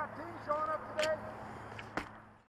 got teams showing up today?